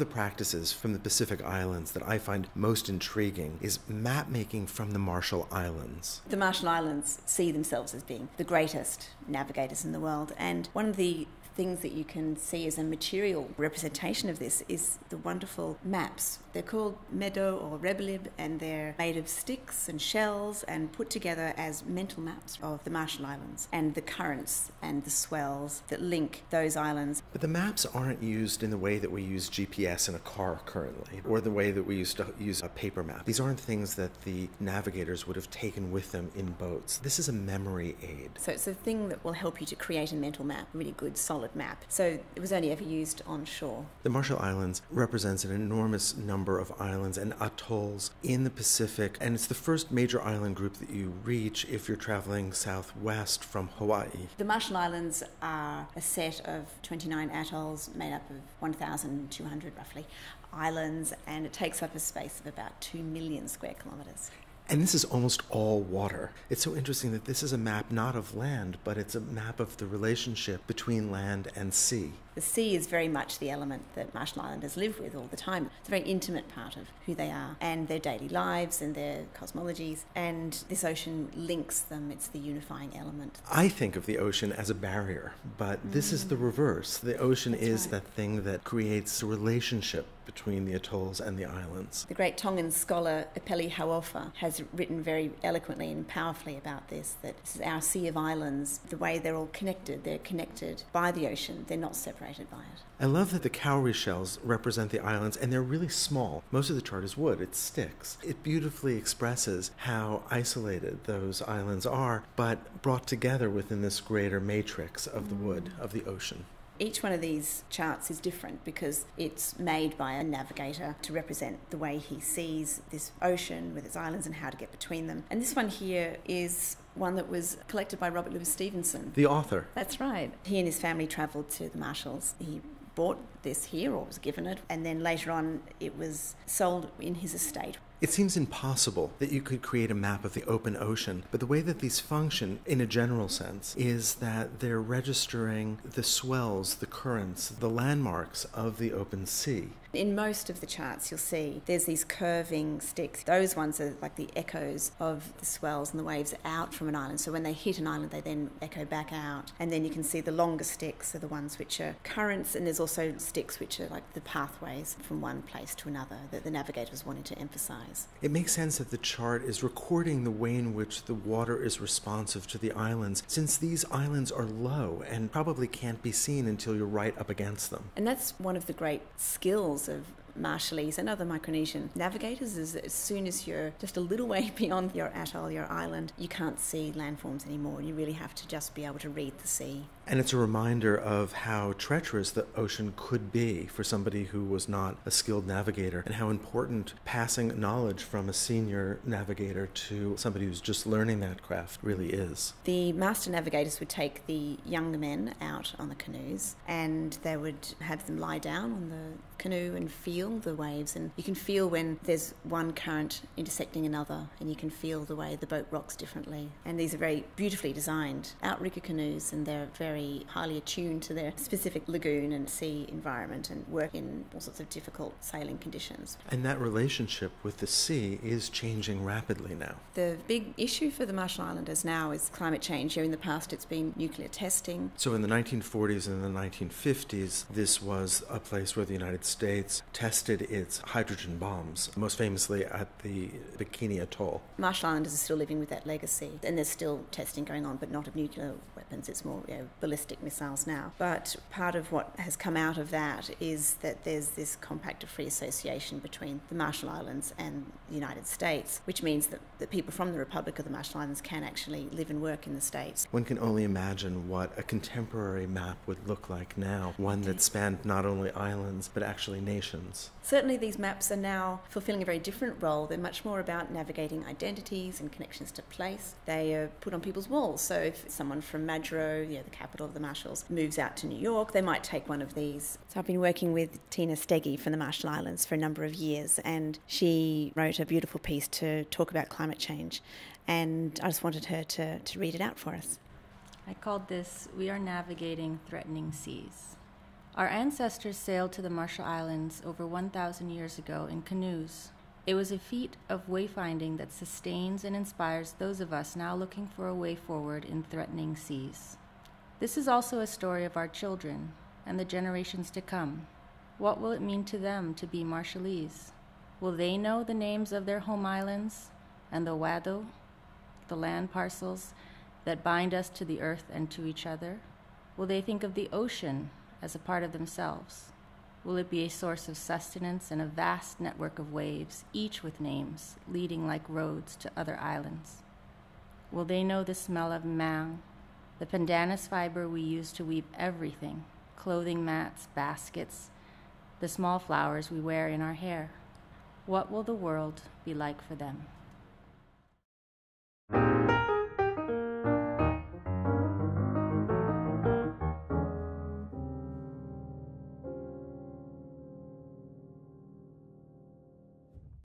of the practices from the Pacific Islands that I find most intriguing is map making from the Marshall Islands. The Marshall Islands see themselves as being the greatest navigators in the world, and one of the things that you can see as a material representation of this is the wonderful maps. They're called meddo or Rebelib, and they're made of sticks and shells and put together as mental maps of the Marshall Islands and the currents and the swells that link those islands. But the maps aren't used in the way that we use GPS in a car currently, or the way that we used to use a paper map. These aren't things that the navigators would have taken with them in boats. This is a memory aid. So it's a thing that will help you to create a mental map, really good, solid map. So it was only ever used on shore. The Marshall Islands represents an enormous number of islands and atolls in the Pacific, and it's the first major island group that you reach if you're traveling southwest from Hawaii. The Marshall Islands are a set of 29 atolls made up of 1,200 roughly islands, and it takes up a space of about 2 million square kilometres. And this is almost all water. It's so interesting that this is a map not of land, but it's a map of the relationship between land and sea. The sea is very much the element that Marshall Islanders live with all the time. It's a very intimate part of who they are and their daily lives and their cosmologies. And this ocean links them, it's the unifying element. I think of the ocean as a barrier, but mm. this is the reverse. The ocean That's is right. that thing that creates a relationship between the atolls and the islands. The great Tongan scholar Epeli Hauofa has written very eloquently and powerfully about this that this is our sea of islands, the way they're all connected. They're connected by the ocean, they're not separated by it. I love that the cowrie shells represent the islands and they're really small. Most of the chart is wood, it's sticks. It beautifully expresses how isolated those islands are, but brought together within this greater matrix of the wood, mm. of the ocean. Each one of these charts is different because it's made by a navigator to represent the way he sees this ocean with its islands and how to get between them. And this one here is one that was collected by Robert Louis Stevenson. The author. That's right. He and his family travelled to the Marshalls. He bought this here or was given it, and then later on it was sold in his estate. It seems impossible that you could create a map of the open ocean, but the way that these function, in a general sense, is that they're registering the swells, the currents, the landmarks of the open sea. In most of the charts, you'll see there's these curving sticks. Those ones are like the echoes of the swells and the waves out from an island. So when they hit an island, they then echo back out. And then you can see the longer sticks are the ones which are currents, and there's also sticks which are like the pathways from one place to another that the navigators wanted to emphasize. It makes sense that the chart is recording the way in which the water is responsive to the islands, since these islands are low and probably can't be seen until you're right up against them. And that's one of the great skills of Marshallese and other Micronesian navigators is that as soon as you're just a little way beyond your atoll, your island, you can't see landforms anymore. You really have to just be able to read the sea. And it's a reminder of how treacherous the ocean could be for somebody who was not a skilled navigator, and how important passing knowledge from a senior navigator to somebody who's just learning that craft really is. The master navigators would take the younger men out on the canoes and they would have them lie down on the canoe and feel the waves. And you can feel when there's one current intersecting another, and you can feel the way the boat rocks differently. And these are very beautifully designed outrigger canoes, and they're very highly attuned to their specific lagoon and sea environment and work in all sorts of difficult sailing conditions. And that relationship with the sea is changing rapidly now. The big issue for the Marshall Islanders now is climate change. You know, in the past, it's been nuclear testing. So in the 1940s and the 1950s, this was a place where the United States tested its hydrogen bombs, most famously at the Bikini Atoll. Marshall Islanders are still living with that legacy, and there's still testing going on, but not of nuclear weapons. It's more you know, ballistic missiles now. But part of what has come out of that is that there's this compact of free association between the Marshall Islands and the United States, which means that the people from the Republic of the Marshall Islands can actually live and work in the States. One can only imagine what a contemporary map would look like now, one that spanned not only islands but actually nations. Certainly, these maps are now fulfilling a very different role. They're much more about navigating identities and connections to place. They are put on people's walls. So, if someone from Majuro, you know, the capital of the Marshalls, moves out to New York, they might take one of these. So, I've been working with Tina Stege from the Marshall Islands for a number of years, and she wrote a beautiful piece to talk about climate change. And I just wanted her to, to read it out for us. I called this We Are Navigating Threatening Seas. Our ancestors sailed to the Marshall Islands over 1,000 years ago in canoes. It was a feat of wayfinding that sustains and inspires those of us now looking for a way forward in threatening seas. This is also a story of our children and the generations to come. What will it mean to them to be Marshallese? Will they know the names of their home islands and the wado, the land parcels that bind us to the earth and to each other? Will they think of the ocean as a part of themselves? Will it be a source of sustenance and a vast network of waves, each with names, leading like roads to other islands? Will they know the smell of mang, the pandanus fiber we use to weave everything clothing mats, baskets, the small flowers we wear in our hair? What will the world be like for them?